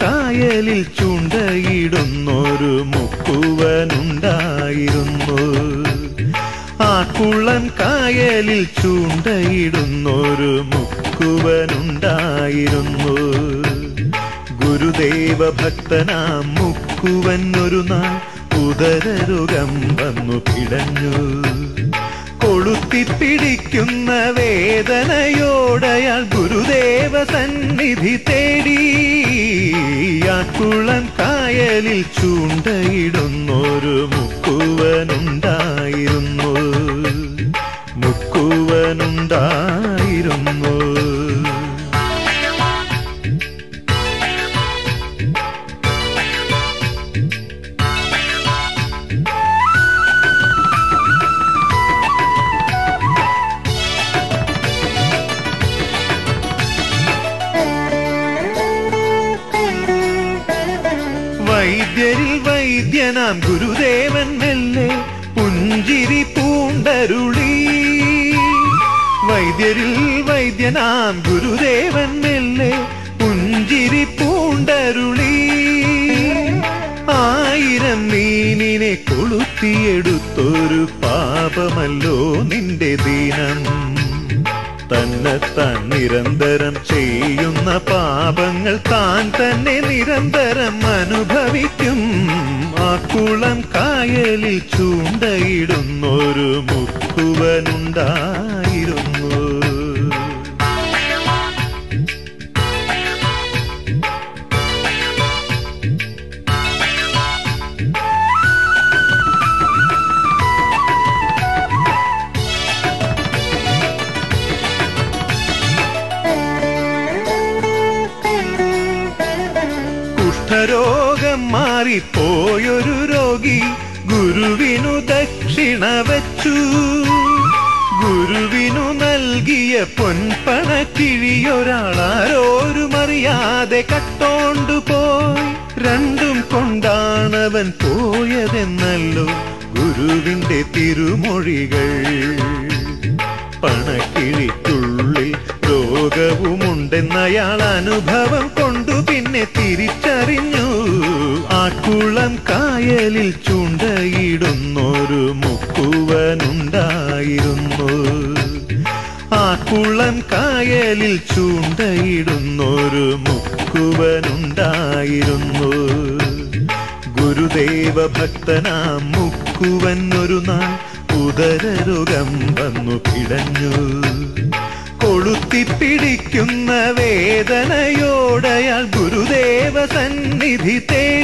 കായലിൽ ചൂണ്ടയിടുന്നൊരു മുക്കുവനുണ്ടായിരുന്നു. ആ കുളം കായലിൽ ചൂണ്ടയിടുന്നൊരു മുക്കുവനുണ്ടായിരുന്നു. ഗുരുദേവ ഭക്തനാം മുക്കുവൻ ഒരു നാൾ ഉദരരുകം വന്നു പിടഞ്ഞു. കൊളുത്തിപ്പിടിക്കുന്ന വേദനയോടയാൾ ഗുരുദേവ സന്നിധി തേടി. ആക്കുളം കായലിൽ ചൂണ്ടയിടുന്നൊരു മുക്കുവനുണ്ടായിരുന്നു. മുക്കുവനുണ്ടായിരുന്നു വൈദ്യരിൽ വൈദ്യനാം ഗുരുദേവൻ മെല്ലെ പുഞ്ചിരി പൂണ്ടരുളി. വൈദ്യരിൽ വൈദ്യനാം ഗുരുദേവൻ മെല്ലെ പുഞ്ചിരി പൂണ്ടരുളി. ആയിരം മീനിനെ കൊളുത്തിയെടുത്തൊരു പാപമല്ലോ നിന്റെ ദീനം. തന്നെത്താൻ നിരന്തരം ചെയ്യുന്ന പാപങ്ങൾ താൻ തന്നെ നിരന്തരം അനുഭവിക്കും. ആ കുളം കായലിൽ ചൂണ്ടയിടുന്നൊരു മുക്കുവനുണ്ടായിരുന്നു കുഷ്ഠരോഗം മാറിപ്പോയൊരു രോഗി ഗുരുവിനു ദക്ഷിണ വച്ചു. ഗുരുവിനു നൽകിയ പൊൻപണ കിഴിയൊരാളാരോരും അറിയാതെ കട്ടോണ്ടു പോയി. രണ്ടും കൊണ്ടാണവൻ പോയതെന്നല്ലോ ഗുരുവിന്റെ തിരുമൊഴികൾ. പണക്കിഴിക്കുള്ളിൽ രോഗവുമുണ്ടെന്നയാൾ അനുഭവം കൊണ്ടു പിന്നെ തിരിച്ചറിഞ്ഞു. ആക്കുളം കായലിൽ ചൂണ്ടയിടുന്നൊരു മുക്കുവനുണ്ടായിരുന്നു. ആക്കുളം കായലിൽ ചൂണ്ടയിടുന്നൊരു മുക്കുവനുണ്ടായിരുന്നു. ഗുരുദേവ ഭക്തനാം മുക്കുവൻ ഒരു നാൾ ഉദരരുഗം വന്നു പിടഞ്ഞു കൊളുത്തിപ്പിടിക്കുന്ന വേദനയോടയാൽ ഗുരുദേവ സന്നിധി തേടി